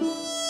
Música